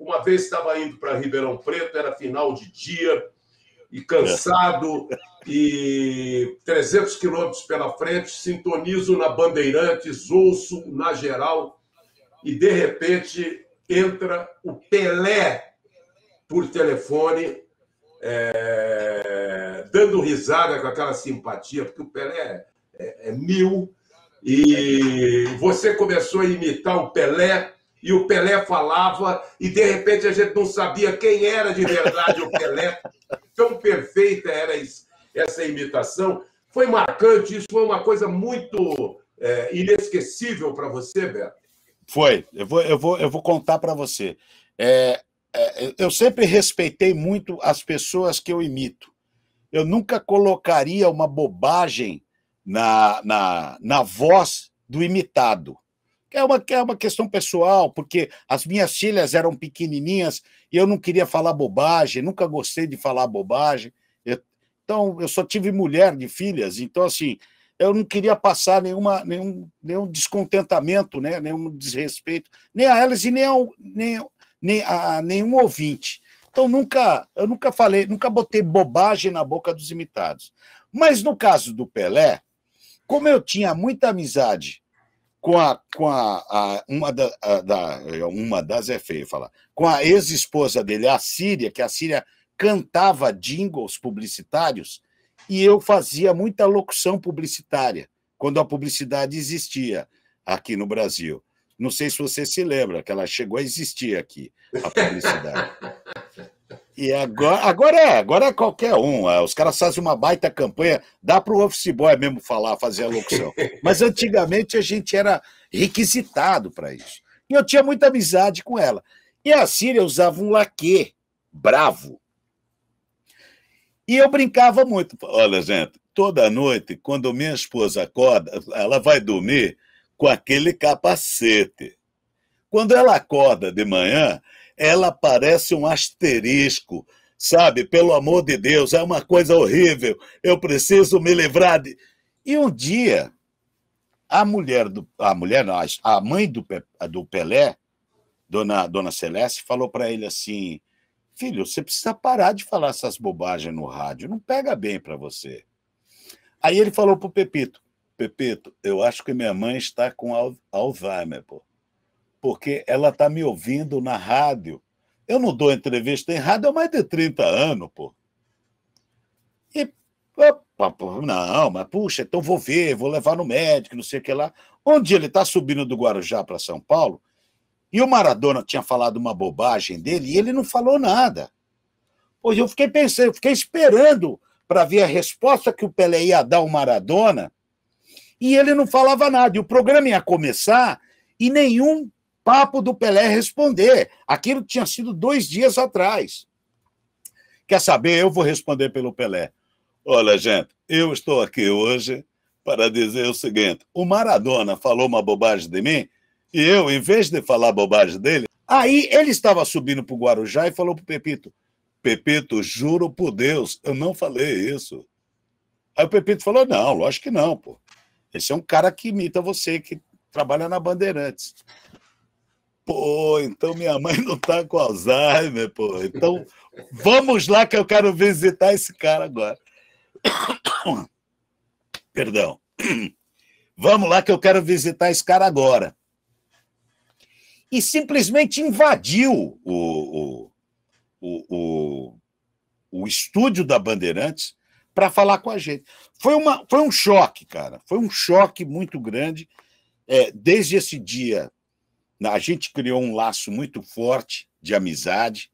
Uma vez estava indo para Ribeirão Preto, era final de dia, e cansado, e 300 quilômetros pela frente, sintonizo na Bandeirantes, ouço na geral, e de repente entra o Pelé por telefone, é, dando risada com aquela simpatia, porque o Pelé é, é mil, e você começou a imitar o Pelé, e o Pelé falava, e de repente a gente não sabia quem era de verdade o Pelé. Tão perfeita era essa imitação. Foi marcante, isso foi uma coisa muito é, inesquecível para você, Beto? Foi. Eu vou, eu vou, eu vou contar para você. É, é, eu sempre respeitei muito as pessoas que eu imito. Eu nunca colocaria uma bobagem na, na, na voz do imitado. É, uma, é uma questão pessoal, porque as minhas filhas eram pequenininhas e eu não queria falar bobagem, nunca gostei de falar bobagem. Eu, então, eu só tive mulher de filhas, então, assim, eu não queria passar nenhuma, nenhum, nenhum descontentamento, né? nenhum desrespeito, nem a elas e nem, ao, nem, nem a nenhum ouvinte. Então, nunca, eu nunca falei, nunca botei bobagem na boca dos imitados. Mas no caso do Pelé, como eu tinha muita amizade com a, com a, a uma, da, a, da, uma das é feio falar, com a ex-esposa dele, a Síria, que a Síria cantava jingles publicitários, e eu fazia muita locução publicitária, quando a publicidade existia aqui no Brasil. Não sei se você se lembra, que ela chegou a existir aqui, a publicidade. E agora, agora é, agora é qualquer um. É, os caras fazem uma baita campanha, dá para o office boy mesmo falar, fazer a locução. Mas antigamente a gente era requisitado para isso. E eu tinha muita amizade com ela. E a Síria usava um laque bravo. E eu brincava muito. Olha, gente, toda noite, quando minha esposa acorda, ela vai dormir com aquele capacete. Quando ela acorda de manhã, ela parece um asterisco, sabe? Pelo amor de Deus, é uma coisa horrível. Eu preciso me livrar de. E um dia, a mulher do. A mulher, não, a mãe do, do Pelé, dona, dona Celeste, falou para ele assim: Filho, você precisa parar de falar essas bobagens no rádio, não pega bem para você. Aí ele falou para o Pepito: Pepito, eu acho que minha mãe está com Alzheimer, pô, porque ela está me ouvindo na rádio. Eu não dou entrevista em rádio há mais de 30 anos, pô. E, não, mas puxa, então vou ver, vou levar no médico, não sei o que lá. Um dia ele está subindo do Guarujá para São Paulo, e o Maradona tinha falado uma bobagem dele e ele não falou nada. Pois eu fiquei pensando, eu fiquei esperando para ver a resposta que o Pelé ia dar ao Maradona e ele não falava nada. E o programa ia começar e nenhum papo do Pelé responder. Aquilo tinha sido dois dias atrás. Quer saber? Eu vou responder pelo Pelé. Olha, gente, eu estou aqui hoje para dizer o seguinte: o Maradona falou uma bobagem de mim e eu, em vez de falar bobagem dele, aí ele estava subindo para o Guarujá e falou para o Pepito: Pepito, juro por Deus, eu não falei isso. Aí o Pepito falou: não, lógico que não, pô. Esse é um cara que imita você, que trabalha na Bandeirantes. Pô, então minha mãe não está com Alzheimer, pô. Então vamos lá que eu quero visitar esse cara agora. Perdão. Vamos lá que eu quero visitar esse cara agora e simplesmente invadiu o, o, o, o, o estúdio da Bandeirantes para falar com a gente. Foi, uma, foi um choque, cara. Foi um choque muito grande. É, desde esse dia, a gente criou um laço muito forte de amizade.